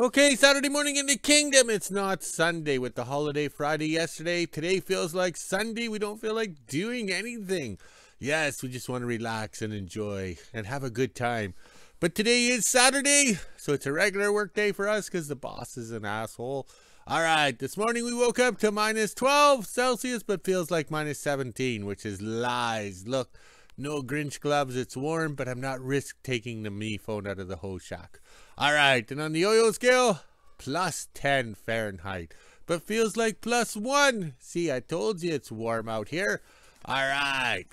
Okay, Saturday morning in the kingdom. It's not Sunday with the holiday Friday yesterday. Today feels like Sunday. We don't feel like doing anything. Yes, we just want to relax and enjoy and have a good time. But today is Saturday, so it's a regular work day for us because the boss is an asshole. All right, this morning we woke up to minus 12 Celsius, but feels like minus 17, which is lies. Look, no Grinch gloves. It's warm, but I'm not risk taking the me phone out of the whole shack. All right, and on the yo-yo scale, plus 10 Fahrenheit, but feels like plus one. See, I told you it's warm out here. All right.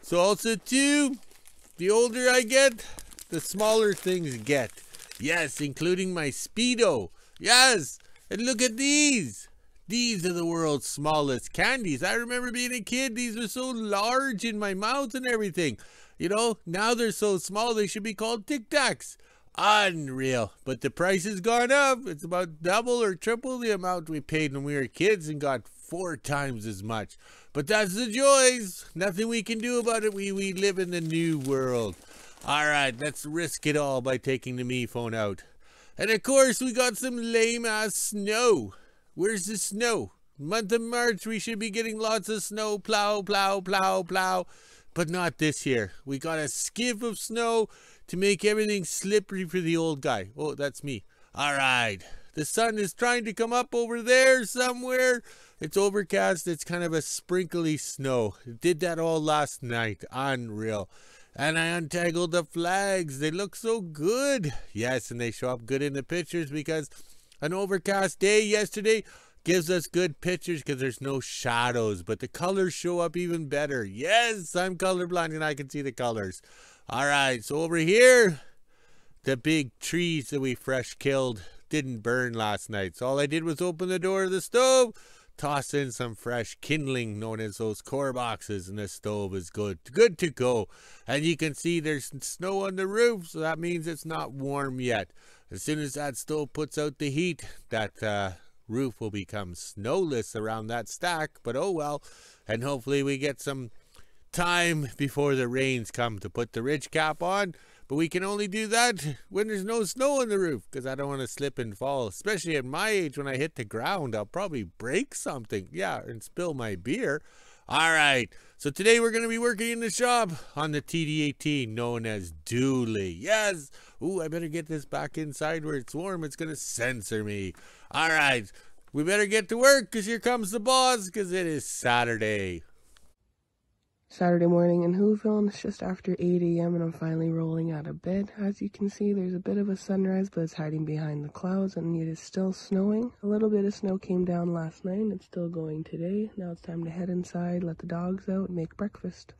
So also too, the older I get, the smaller things get. Yes, including my Speedo. Yes, and look at these. These are the world's smallest candies. I remember being a kid, these were so large in my mouth and everything. You know, now they're so small they should be called Tic Tacs. Unreal. But the price has gone up. It's about double or triple the amount we paid when we were kids and got four times as much. But that's the joys. Nothing we can do about it. We, we live in the new world. All right, let's risk it all by taking the me phone out. And of course, we got some lame ass snow. Where's the snow? Month of March, we should be getting lots of snow. Plow, plow, plow, plow. But not this year. We got a skiff of snow to make everything slippery for the old guy. Oh, that's me. All right. The sun is trying to come up over there somewhere. It's overcast. It's kind of a sprinkly snow. Did that all last night. Unreal. And I untangled the flags. They look so good. Yes, and they show up good in the pictures because an overcast day yesterday gives us good pictures because there's no shadows, but the colors show up even better. Yes, I'm colorblind and I can see the colors. All right, so over here, the big trees that we fresh killed didn't burn last night. So all I did was open the door of the stove, toss in some fresh kindling known as those core boxes, and the stove is good, good to go. And you can see there's snow on the roof, so that means it's not warm yet. As soon as that stove puts out the heat, that uh, roof will become snowless around that stack. But oh well. And hopefully we get some time before the rains come to put the ridge cap on. But we can only do that when there's no snow on the roof because I don't want to slip and fall. Especially at my age, when I hit the ground, I'll probably break something. Yeah, and spill my beer. All right. So today we're going to be working in the shop on the TD18 known as Dually. Yes. Ooh, I better get this back inside where it's warm. It's going to censor me. All right. We better get to work because here comes the boss because it is Saturday. Saturday morning in Whoville, and it's just after 8 a.m. and I'm finally rolling out of bed. As you can see, there's a bit of a sunrise, but it's hiding behind the clouds, and it is still snowing. A little bit of snow came down last night, and it's still going today. Now it's time to head inside, let the dogs out, and make breakfast.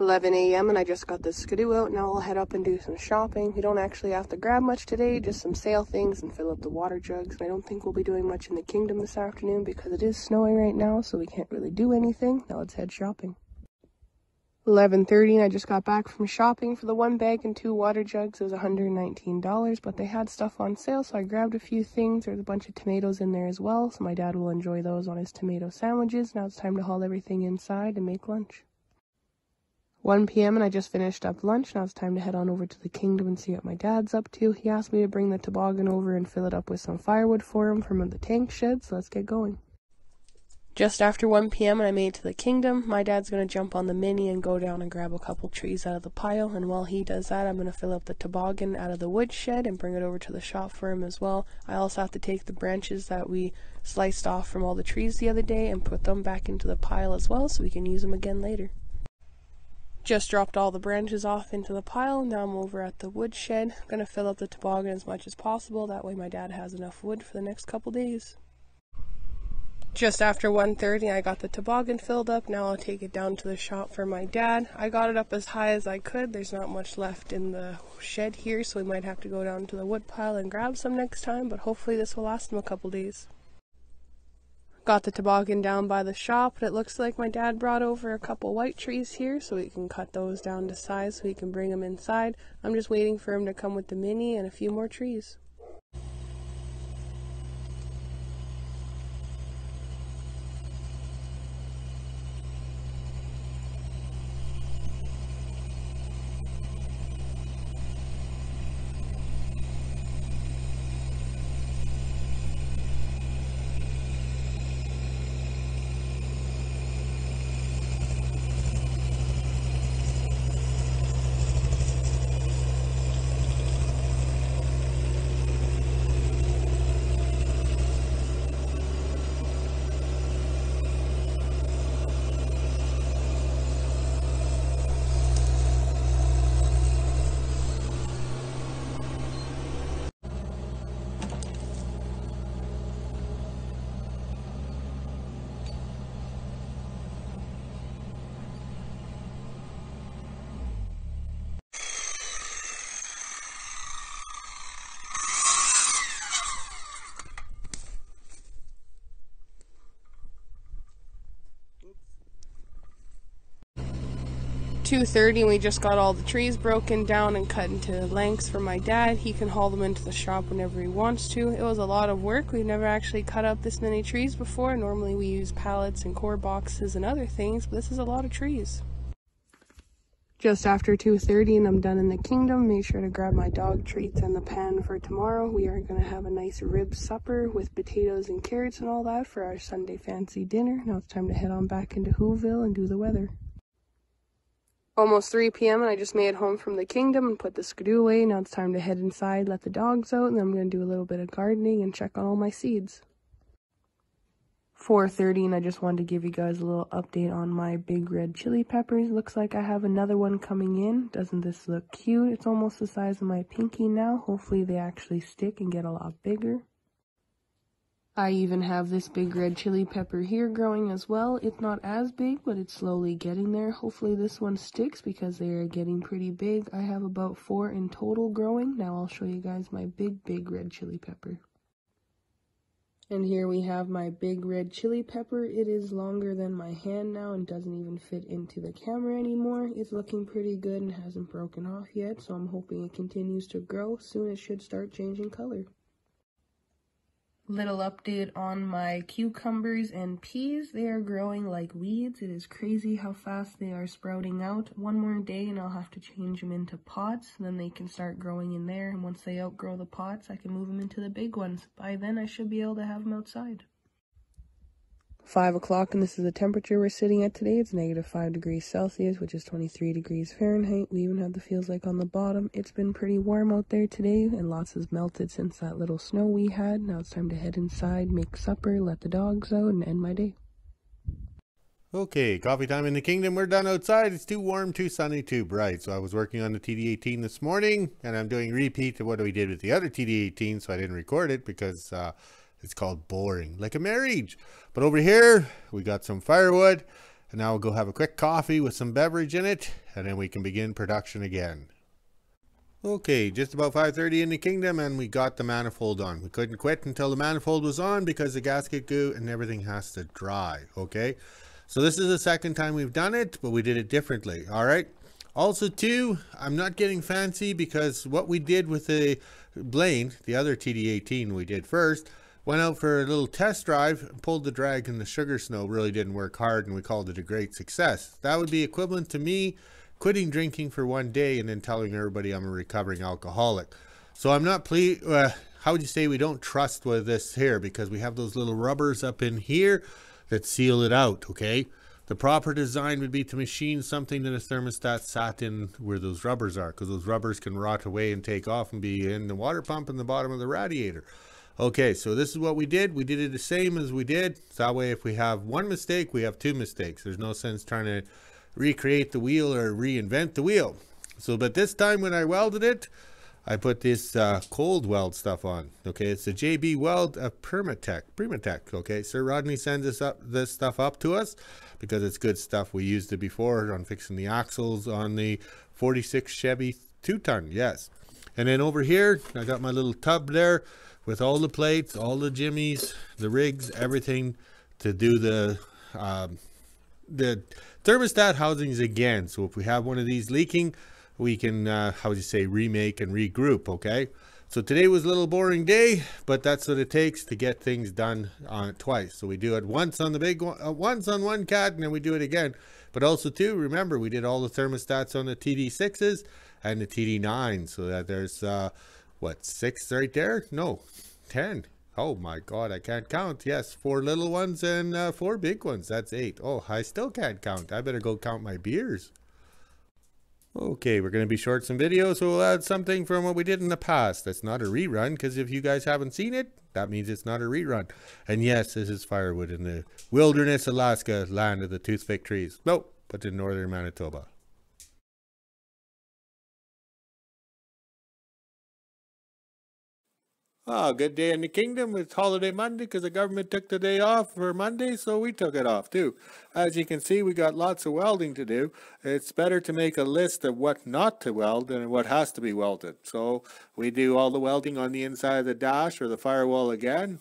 11 a.m. and I just got the skidoo out. Now I'll head up and do some shopping. We don't actually have to grab much today, just some sale things and fill up the water jugs. And I don't think we'll be doing much in the kingdom this afternoon because it is snowing right now, so we can't really do anything. Now let's head shopping. 11.30 and I just got back from shopping for the one bag and two water jugs. It was $119, but they had stuff on sale, so I grabbed a few things. There's a bunch of tomatoes in there as well, so my dad will enjoy those on his tomato sandwiches. Now it's time to haul everything inside and make lunch. 1 p.m. and I just finished up lunch. Now it's time to head on over to the kingdom and see what my dad's up to. He asked me to bring the toboggan over and fill it up with some firewood for him from the tank shed, so let's get going. Just after 1 p.m. and I made it to the kingdom, my dad's going to jump on the mini and go down and grab a couple trees out of the pile. And while he does that, I'm going to fill up the toboggan out of the wood shed and bring it over to the shop for him as well. I also have to take the branches that we sliced off from all the trees the other day and put them back into the pile as well so we can use them again later. Just dropped all the branches off into the pile. Now I'm over at the woodshed. Gonna fill up the toboggan as much as possible. That way my dad has enough wood for the next couple days. Just after 1.30 I got the toboggan filled up. Now I'll take it down to the shop for my dad. I got it up as high as I could. There's not much left in the shed here, so we might have to go down to the wood pile and grab some next time, but hopefully this will last him a couple days. Got the toboggan down by the shop, but it looks like my dad brought over a couple white trees here, so we can cut those down to size so we can bring them inside. I'm just waiting for him to come with the mini and a few more trees. 2.30 and we just got all the trees broken down and cut into lengths for my dad. He can haul them into the shop whenever he wants to. It was a lot of work. We've never actually cut up this many trees before. Normally we use pallets and core boxes and other things, but this is a lot of trees. Just after 2.30 and I'm done in the kingdom, make sure to grab my dog treats and the pan for tomorrow. We are going to have a nice rib supper with potatoes and carrots and all that for our Sunday fancy dinner. Now it's time to head on back into Whoville and do the weather almost 3 p.m. and I just made it home from the kingdom and put the skidoo away. Now it's time to head inside, let the dogs out, and then I'm going to do a little bit of gardening and check on all my seeds. 4.30 and I just wanted to give you guys a little update on my big red chili peppers. Looks like I have another one coming in. Doesn't this look cute? It's almost the size of my pinky now. Hopefully they actually stick and get a lot bigger. I even have this big red chili pepper here growing as well. It's not as big, but it's slowly getting there. Hopefully this one sticks because they are getting pretty big. I have about four in total growing. Now I'll show you guys my big, big red chili pepper. And here we have my big red chili pepper. It is longer than my hand now and doesn't even fit into the camera anymore. It's looking pretty good and hasn't broken off yet, so I'm hoping it continues to grow. Soon it should start changing color little update on my cucumbers and peas. They are growing like weeds. It is crazy how fast they are sprouting out. One more day and I'll have to change them into pots. Then they can start growing in there. And once they outgrow the pots, I can move them into the big ones. By then I should be able to have them outside. 5 o'clock, and this is the temperature we're sitting at today. It's negative 5 degrees Celsius, which is 23 degrees Fahrenheit. We even have the feels like on the bottom. It's been pretty warm out there today, and lots has melted since that little snow we had. Now it's time to head inside, make supper, let the dogs out, and end my day. Okay, coffee time in the kingdom. We're done outside. It's too warm, too sunny, too bright. So I was working on the TD18 this morning, and I'm doing repeat of what we did with the other TD18, so I didn't record it because uh, it's called boring, like a marriage. But over here, we got some firewood, and now we'll go have a quick coffee with some beverage in it, and then we can begin production again. Okay, just about 5.30 in the kingdom, and we got the manifold on. We couldn't quit until the manifold was on because the gasket goo and everything has to dry, okay? So this is the second time we've done it, but we did it differently, all right? Also, too, I'm not getting fancy because what we did with the Blaine, the other TD18 we did first, Went out for a little test drive, pulled the drag and the sugar snow really didn't work hard and we called it a great success. That would be equivalent to me quitting drinking for one day and then telling everybody I'm a recovering alcoholic. So I'm not pleased, uh, how would you say we don't trust with this here because we have those little rubbers up in here that seal it out, okay? The proper design would be to machine something that a thermostat sat in where those rubbers are because those rubbers can rot away and take off and be in the water pump in the bottom of the radiator. Okay, so this is what we did. We did it the same as we did. That way, if we have one mistake, we have two mistakes. There's no sense trying to recreate the wheel or reinvent the wheel. So, but this time when I welded it, I put this uh, cold weld stuff on. Okay, it's the JB Weld of Permatex, Primatech. Okay, Sir Rodney sends this up this stuff up to us because it's good stuff. We used it before on fixing the axles on the 46 Chevy two ton. Yes, and then over here I got my little tub there with all the plates, all the jimmies, the rigs, everything to do the um, the thermostat housings again. So if we have one of these leaking, we can, uh, how would you say, remake and regroup, okay? So today was a little boring day, but that's what it takes to get things done on it twice. So we do it once on the big one, uh, once on one cat, and then we do it again. But also too, remember, we did all the thermostats on the TD6s and the TD9, so that there's uh, what, six right there? No, ten. Oh my god, I can't count. Yes, four little ones and uh, four big ones. That's eight. Oh, I still can't count. I better go count my beers. Okay, we're going to be short some videos, so we'll add something from what we did in the past. That's not a rerun, because if you guys haven't seen it, that means it's not a rerun. And yes, this is firewood in the wilderness, Alaska, land of the toothpick trees. Nope, but in northern Manitoba. Oh, good day in the kingdom. It's holiday Monday because the government took the day off for Monday, so we took it off too. As you can see, we got lots of welding to do. It's better to make a list of what not to weld than what has to be welded. So we do all the welding on the inside of the dash or the firewall again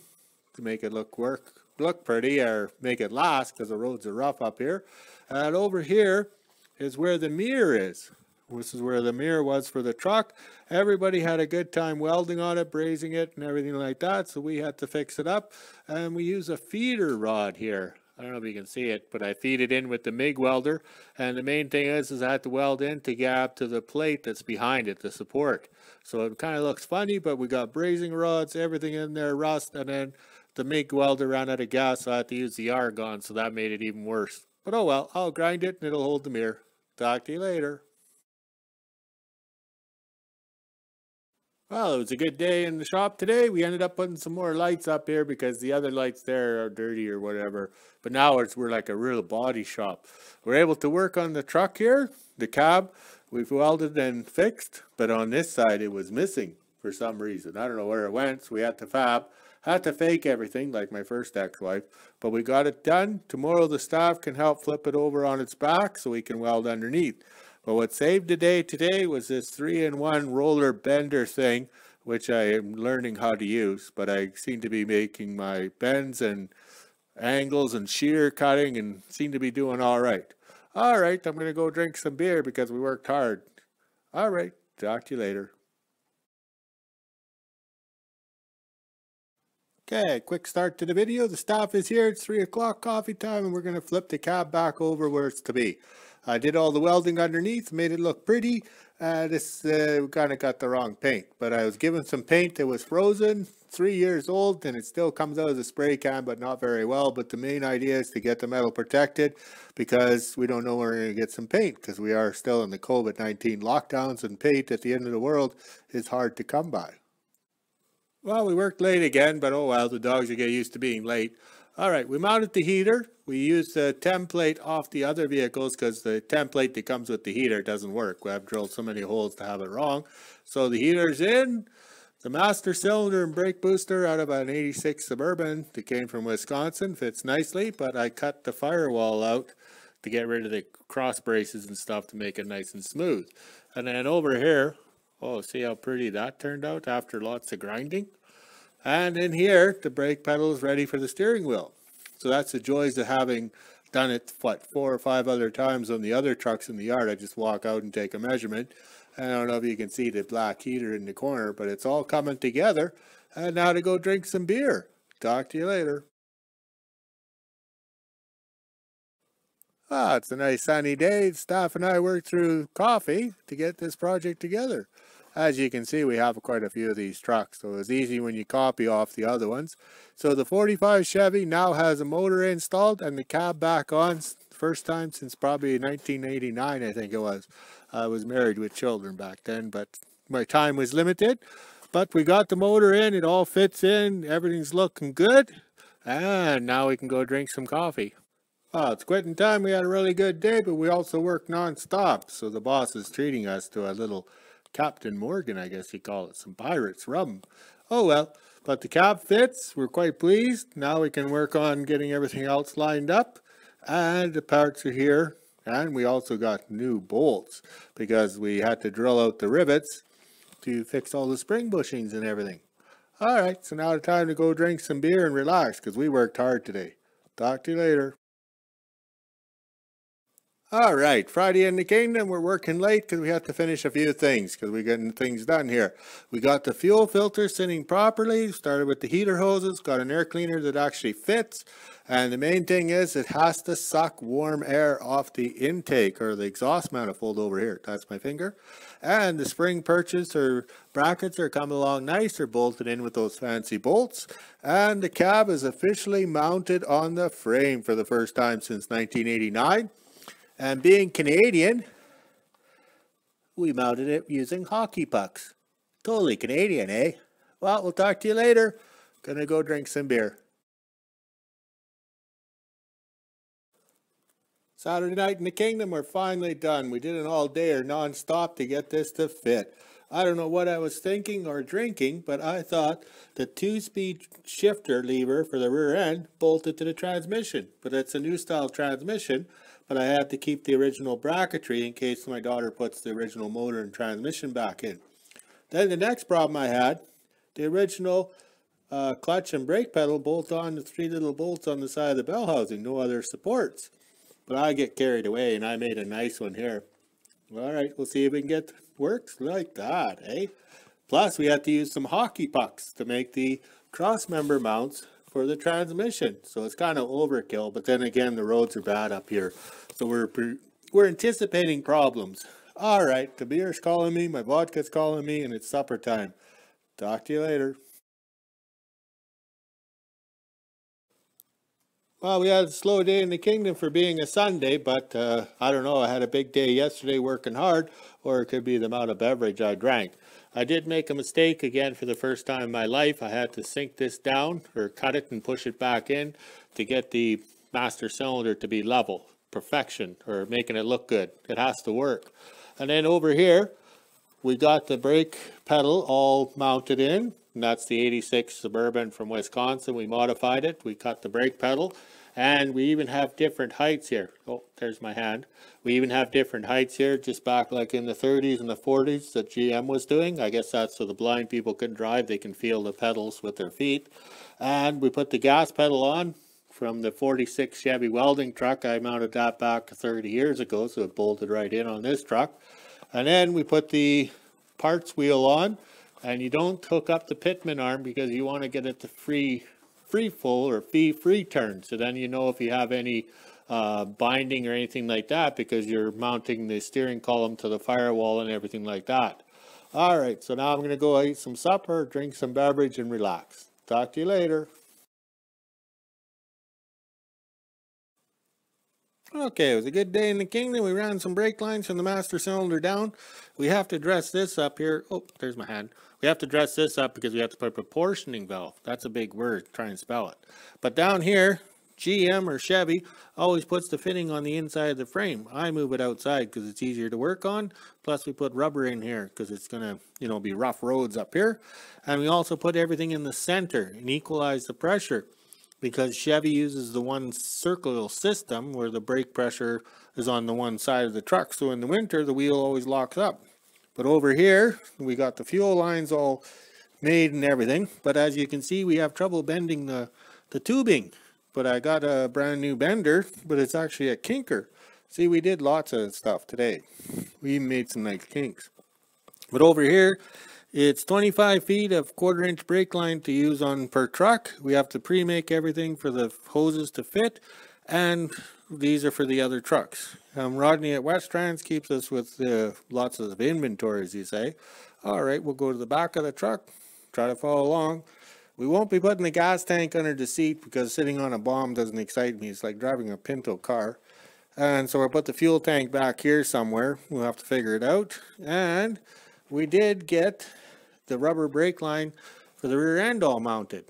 to make it look work look pretty or make it last because the roads are rough up here. And over here, is where the mirror is. This is where the mirror was for the truck. Everybody had a good time welding on it, brazing it, and everything like that. So we had to fix it up. And we use a feeder rod here. I don't know if you can see it, but I feed it in with the MIG welder. And the main thing is, is I have to weld in to gap to the plate that's behind it, the support. So it kind of looks funny, but we got brazing rods, everything in there, rust, and then the MIG welder ran out of gas, so I had to use the argon, so that made it even worse. But oh well, I'll grind it and it'll hold the mirror. Talk to you later. Well, it was a good day in the shop today. We ended up putting some more lights up here because the other lights there are dirty or whatever. But now it's we're like a real body shop. We're able to work on the truck here, the cab. We've welded and fixed, but on this side it was missing for some reason. I don't know where it went, so we had to fab. Had to fake everything like my first ex-wife, but we got it done. Tomorrow the staff can help flip it over on its back so we can weld underneath. But what saved the day today was this three-in-one roller bender thing, which I am learning how to use, but I seem to be making my bends and angles and shear cutting and seem to be doing all right. All right, I'm going to go drink some beer because we worked hard. All right, talk to you later. Okay, quick start to the video. The staff is here. It's 3 o'clock coffee time and we're going to flip the cab back over where it's to be. I did all the welding underneath, made it look pretty. Uh, this uh, kind of got the wrong paint, but I was given some paint that was frozen, three years old, and it still comes out of the spray can, but not very well. But the main idea is to get the metal protected because we don't know where we're going to get some paint because we are still in the COVID-19 lockdowns and paint at the end of the world is hard to come by. Well, we worked late again, but oh well, the dogs will get used to being late. All right, we mounted the heater. We used the template off the other vehicles because the template that comes with the heater doesn't work. We have drilled so many holes to have it wrong. So the heater's in. The master cylinder and brake booster out of an 86 Suburban that came from Wisconsin fits nicely, but I cut the firewall out to get rid of the cross braces and stuff to make it nice and smooth. And then over here, oh, see how pretty that turned out after lots of grinding? And in here, the brake pedal is ready for the steering wheel. So that's the joys of having done it, what, four or five other times on the other trucks in the yard. I just walk out and take a measurement. I don't know if you can see the black heater in the corner, but it's all coming together. And now to go drink some beer. Talk to you later. Ah, it's a nice sunny day. Staff and I worked through coffee to get this project together. As you can see, we have quite a few of these trucks, so it's easy when you copy off the other ones. So the 45 Chevy now has a motor installed and the cab back on, first time since probably 1989, I think it was. I was married with children back then, but my time was limited. But we got the motor in, it all fits in, everything's looking good. And now we can go drink some coffee. Well, it's quitting time. We had a really good day, but we also work non-stop. So the boss is treating us to a little Captain Morgan, I guess you call it, some pirates rum. Oh well, but the cab fits. We're quite pleased. Now we can work on getting everything else lined up. And the parts are here. And we also got new bolts because we had to drill out the rivets to fix all the spring bushings and everything. All right, so now the time to go drink some beer and relax because we worked hard today. Talk to you later. All right, Friday in the Kingdom, we're working late because we have to finish a few things because we're getting things done here. We got the fuel filter sitting properly, started with the heater hoses, got an air cleaner that actually fits, and the main thing is it has to suck warm air off the intake or the exhaust manifold over here. That's my finger. And the spring perches or brackets are coming along nice. They're bolted in with those fancy bolts. And the cab is officially mounted on the frame for the first time since 1989. And being Canadian, we mounted it using hockey pucks. Totally Canadian, eh? Well, we'll talk to you later. Gonna go drink some beer. Saturday night in the kingdom, we're finally done. We did an all day or non-stop to get this to fit. I don't know what I was thinking or drinking, but I thought the two-speed shifter lever for the rear end bolted to the transmission. But it's a new style transmission, but I have to keep the original bracketry in case my daughter puts the original motor and transmission back in. Then the next problem I had, the original uh, clutch and brake pedal bolt on the three little bolts on the side of the bell housing, no other supports. But I get carried away and I made a nice one here. All right, we'll see if we can get works like that, eh? Plus, we had to use some hockey pucks to make the cross member mounts for the transmission. So it's kind of overkill, but then again, the roads are bad up here. So we're, we're anticipating problems. All right, the beer's calling me, my vodka's calling me, and it's supper time. Talk to you later. Well, we had a slow day in the kingdom for being a Sunday, but uh, I don't know. I had a big day yesterday working hard, or it could be the amount of beverage I drank. I did make a mistake again for the first time in my life. I had to sink this down or cut it and push it back in to get the master cylinder to be level, perfection, or making it look good. It has to work. And then over here, we got the brake pedal all mounted in. And that's the 86 Suburban from Wisconsin. We modified it. We cut the brake pedal. And we even have different heights here. Oh, there's my hand. We even have different heights here, just back like in the 30s and the 40s that GM was doing. I guess that's so the blind people can drive. They can feel the pedals with their feet. And we put the gas pedal on from the 46 Chevy welding truck. I mounted that back 30 years ago, so it bolted right in on this truck. And then we put the parts wheel on, and you don't hook up the pitman arm because you want to get it to free free full or fee free turn. So then you know if you have any uh, binding or anything like that because you're mounting the steering column to the firewall and everything like that. All right, so now I'm going to go eat some supper, drink some beverage, and relax. Talk to you later. Okay, it was a good day in the kingdom. We ran some brake lines from the master cylinder down. We have to dress this up here. Oh, there's my hand. We have to dress this up because we have to put a proportioning valve. That's a big word. Try and spell it. But down here, GM or Chevy always puts the fitting on the inside of the frame. I move it outside because it's easier to work on. Plus we put rubber in here because it's going to, you know, be rough roads up here. And we also put everything in the center and equalize the pressure because Chevy uses the one circular system where the brake pressure is on the one side of the truck. So in the winter, the wheel always locks up. But over here, we got the fuel lines all made and everything. But as you can see, we have trouble bending the, the tubing. But I got a brand new bender, but it's actually a kinker. See, we did lots of stuff today. We made some nice kinks. But over here, it's 25 feet of quarter inch brake line to use on per truck. We have to pre-make everything for the hoses to fit and these are for the other trucks. Um, Rodney at Westrans keeps us with uh, lots of inventory as you say. All right, we'll go to the back of the truck, try to follow along. We won't be putting the gas tank under the seat because sitting on a bomb doesn't excite me. It's like driving a Pinto car. And so I put the fuel tank back here somewhere. We'll have to figure it out. And we did get the rubber brake line for the rear end all mounted,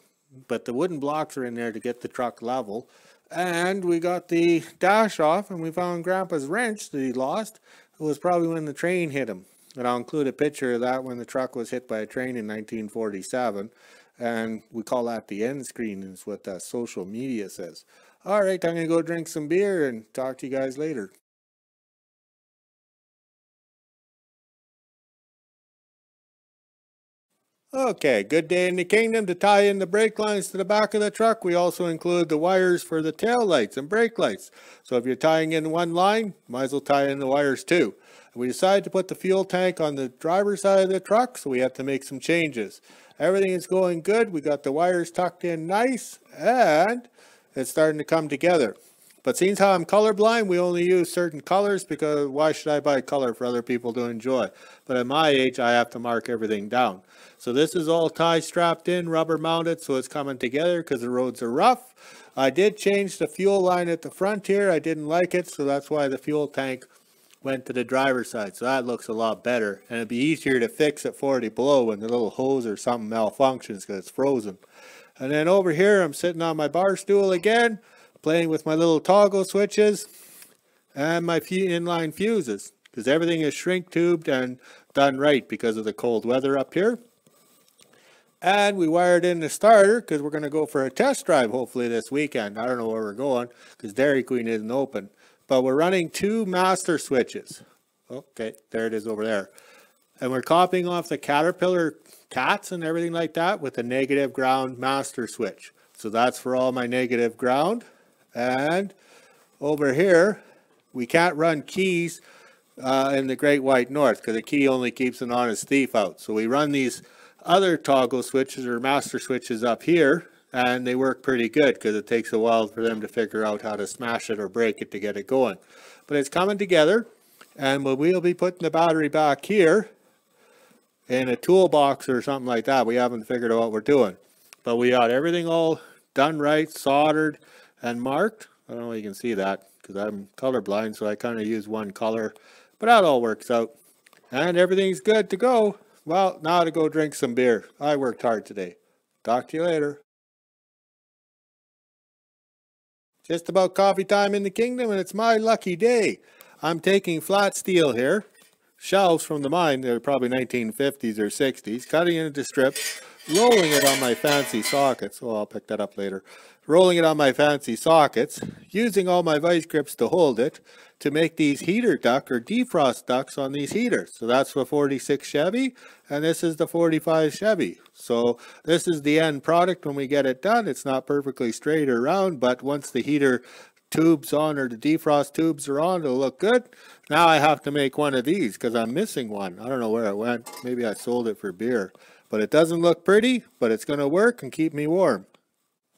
but the wooden blocks are in there to get the truck level. And we got the dash off and we found Grandpa's wrench that he lost. It was probably when the train hit him. And I'll include a picture of that when the truck was hit by a train in 1947. And we call that the end screen is what that social media says. All right, I'm going to go drink some beer and talk to you guys later. Okay, good day in the kingdom. To tie in the brake lines to the back of the truck, we also include the wires for the tail lights and brake lights. So if you're tying in one line, might as well tie in the wires too. We decided to put the fuel tank on the driver's side of the truck, so we have to make some changes. Everything is going good. We got the wires tucked in nice, and it's starting to come together. But seeing how I'm colorblind, we only use certain colors because why should I buy color for other people to enjoy? But at my age, I have to mark everything down. So this is all tie strapped in, rubber mounted, so it's coming together because the roads are rough. I did change the fuel line at the front here. I didn't like it, so that's why the fuel tank went to the driver's side. So that looks a lot better. And it'd be easier to fix at 40 below when the little hose or something malfunctions because it's frozen. And then over here, I'm sitting on my bar stool again, playing with my little toggle switches and my inline fuses because everything is shrink tubed and done right because of the cold weather up here. And we wired in the starter because we're going to go for a test drive hopefully this weekend. I don't know where we're going because Dairy Queen isn't open. But we're running two master switches. Okay, there it is over there. And we're copying off the Caterpillar cats and everything like that with a negative ground master switch. So that's for all my negative ground. And over here, we can't run keys uh, in the Great White North because the key only keeps an honest thief out. So we run these other toggle switches or master switches up here and they work pretty good because it takes a while for them to figure out how to smash it or break it to get it going. But it's coming together and we'll be putting the battery back here in a toolbox or something like that. We haven't figured out what we're doing. But we got everything all done right, soldered and marked. I don't know if you can see that because I'm colorblind, so I kind of use one color. But that all works out. And everything's good to go. Well, now to go drink some beer. I worked hard today. Talk to you later. Just about coffee time in the kingdom, and it's my lucky day. I'm taking flat steel here, shelves from the mine, they're probably 1950s or 60s, cutting it into strips, rolling it on my fancy sockets. Oh, I'll pick that up later. Rolling it on my fancy sockets, using all my vice grips to hold it, to make these heater duct or defrost ducts on these heaters. So that's the 46 Chevy and this is the 45 Chevy. So this is the end product when we get it done. It's not perfectly straight or round, but once the heater tubes on or the defrost tubes are on, it'll look good. Now I have to make one of these because I'm missing one. I don't know where it went. Maybe I sold it for beer. But it doesn't look pretty, but it's going to work and keep me warm.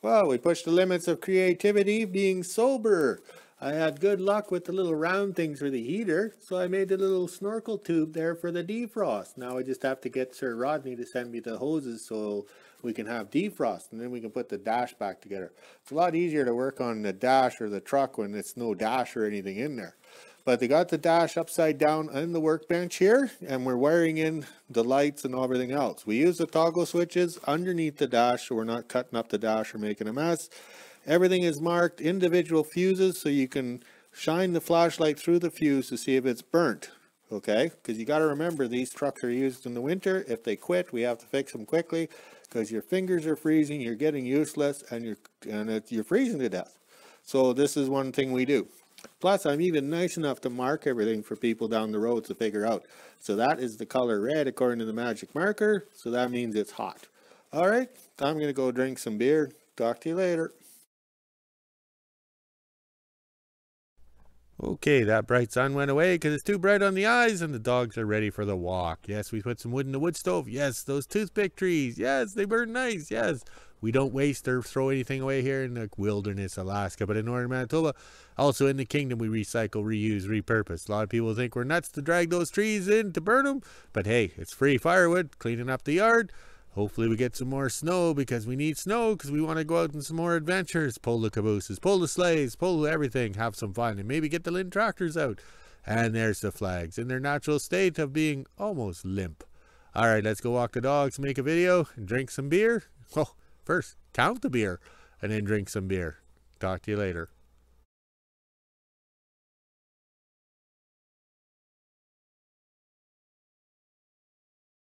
Well, we pushed the limits of creativity being sober. I had good luck with the little round things for the heater, so I made the little snorkel tube there for the defrost. Now I just have to get Sir Rodney to send me the hoses so we can have defrost, and then we can put the dash back together. It's a lot easier to work on the dash or the truck when it's no dash or anything in there. But they got the dash upside down in the workbench here, and we're wiring in the lights and everything else. We use the toggle switches underneath the dash so we're not cutting up the dash or making a mess. Everything is marked individual fuses so you can shine the flashlight through the fuse to see if it's burnt. Okay, because you got to remember these trucks are used in the winter. If they quit, we have to fix them quickly because your fingers are freezing, you're getting useless, and you're and it, you're freezing to death. So this is one thing we do. Plus, I'm even nice enough to mark everything for people down the road to figure out. So that is the color red according to the magic marker. So that means it's hot. All right, I'm going to go drink some beer. Talk to you later. Okay, that bright sun went away because it's too bright on the eyes and the dogs are ready for the walk. Yes, we put some wood in the wood stove. Yes, those toothpick trees. Yes, they burn nice. Yes, we don't waste or throw anything away here in the wilderness, Alaska, but in northern Manitoba, also in the kingdom, we recycle, reuse, repurpose. A lot of people think we're nuts to drag those trees in to burn them, but hey, it's free firewood, cleaning up the yard. Hopefully we get some more snow because we need snow because we want to go out on some more adventures. Pull the cabooses, pull the sleighs, pull everything, have some fun, and maybe get the Linn tractors out. And there's the flags in their natural state of being almost limp. All right, let's go walk the dogs, make a video, and drink some beer. Well, first, count the beer, and then drink some beer. Talk to you later.